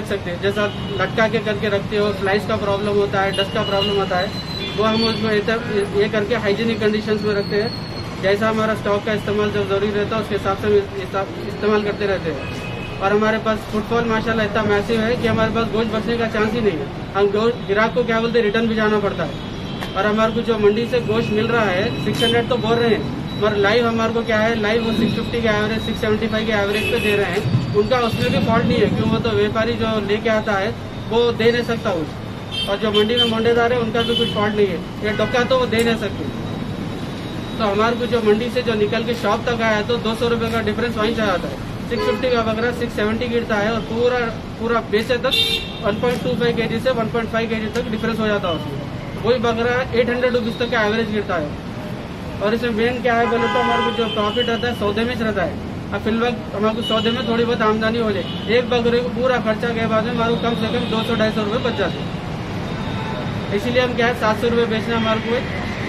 रख सकते हैं। जैसा लटका के करके रखते हो फ्लाइस का प्रॉब्लम होता है डस्ट का प्रॉब्लम होता है, वो हम उसमें ये करके हाइजीनिक कंडीशंस में रखते हैं। जैसा हमारा स्टॉक का इस्तेमाल जब ज़रूरी रहता है, उसके हिसाब से इस्तेमाल करते रहते हैं। और हमारे पास फुटफॉल माशाल्लाह इतना मैसिव है कि हमारे पास गोश्त बचने का चांस ही नहीं है। हम ग्राहक को क्या बोलते रिटर्न भी जाना पड़ता है। और हमारे को जो मंडी से गोश्त मिल रहा है सिक्स हंड्रेड तो बोल रहे हैं। मगर लाइव हमारे को क्या है? लाइव वो सिक्स फिफ्टी के एवरेज सिक्स सेवेंटी फाइव के एवरेज पे दे रहे हैं। उनका उसमें भी फॉल्ट नहीं है, क्यों? वो तो व्यापारी जो लेके आता है, वो दे नहीं सकता उस। और जो मंडी में मंडेदार है, उनका भी कुछ फॉल्ट नहीं है। ये डब्का तो वो दे नहीं सकते। तो हमारे को जो मंडी से जो निकल के शॉप तक आया है तो दो सौ रुपये का डिफरेंस वहीं से आता है। सिक्स फिफ्टी का बकरा सिक्स सेवेंटी गिरता है और पूरा पूरा बेचे तक वन पॉइंट टू फाइव के जी से वन पॉइंट फाइव के जी तक डिफरेंस हो जाता है उसमें। वही बकरा एट हंड्रेड रुपीज़ तक का एवरेज गिरता है। और इसमें मेन क्या है बोले तो हमारे को जो प्रॉफिट रहता है, सौदे में रहता है। अब फ़िलहाल हमारे को सौदे में थोड़ी बहुत आमदनी हो जाए। एक बकरे को पूरा खर्चा के बाद में हमारे कम से कम दो सौ, ढाई सौ रुपये बच जाते इसीलिए हम क्या है, सात सौ रुपये बेचना हमारे को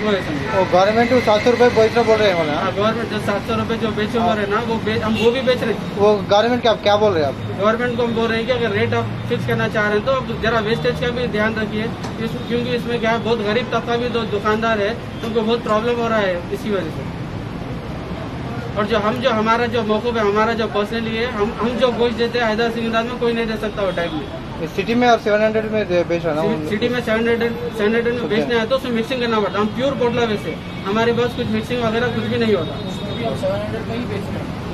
है वो गवर्नमेंट सात सौ रुपये बोल रहे हैं बोले हाँ? गवर्नमेंट जो सात सौ रुपये जो बेचे हो रहे ना वो हम वो भी बेच रहे हैं। वो गवर्नमेंट क्या क्या बोल रहे हैं आप? गवर्नमेंट को हम बोल रहे हैं कि अगर रेट आप फिक्स करना चाह रहे हैं तो अब जरा वेस्टेज का भी ध्यान रखिए। इस, क्योंकि इसमें क्या है बहुत गरीब तबका भी जो दुकानदार है उनको बहुत प्रॉब्लम हो रहा है इसी वजह से। और जो हम जो हमारा जो मौके पे हमारा जो पर्सनली है हम हम जो गोश्त देते हैं हैदर सिंह में कोई नहीं दे सकता वो टाइम में। सिटी में और सेवन हंड्रेड में बेच रहा हूँ सिटी- में सेवन हंड्रेड सेवन हंड्रेड में बेचना है तो उसमें मिक्सिंग करना पड़ता है। हम प्योर कोटला वैसे हमारे पास कुछ मिक्सिंग वगैरह कुछ भी नहीं होता।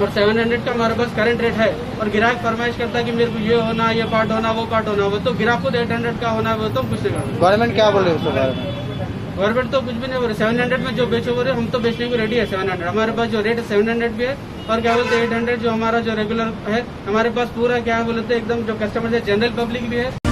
और सेवन हंड्रेड का हमारे पास करंट रेट है और ग्राहक फरमाइश करता है कि मेरे को ये होना ये पार्ट होना वो पार्ट होना वो तो ग्राहक खुद एट हंड्रेड का होना वो तो हम कुछ नहीं गवर्नमेंट क्या बोल रहे हैं उसके बारे में? गवर्नमेंट तो कुछ भी नहीं बोल रहे। सेवन हंड्रेड में जो बेचो हो रहे हम तो बेचने को रेडी है सेवन हंड्रेड हमारे पास जो रेट है सेवन हंड्रेड भी है, और क्या बोलते हैं एट हंड्रेड जो हमारा जो रेगुलर है, हमारे पास पूरा क्या बोलते हैं, एकदम जो कस्टमर है जनरल पब्लिक भी है।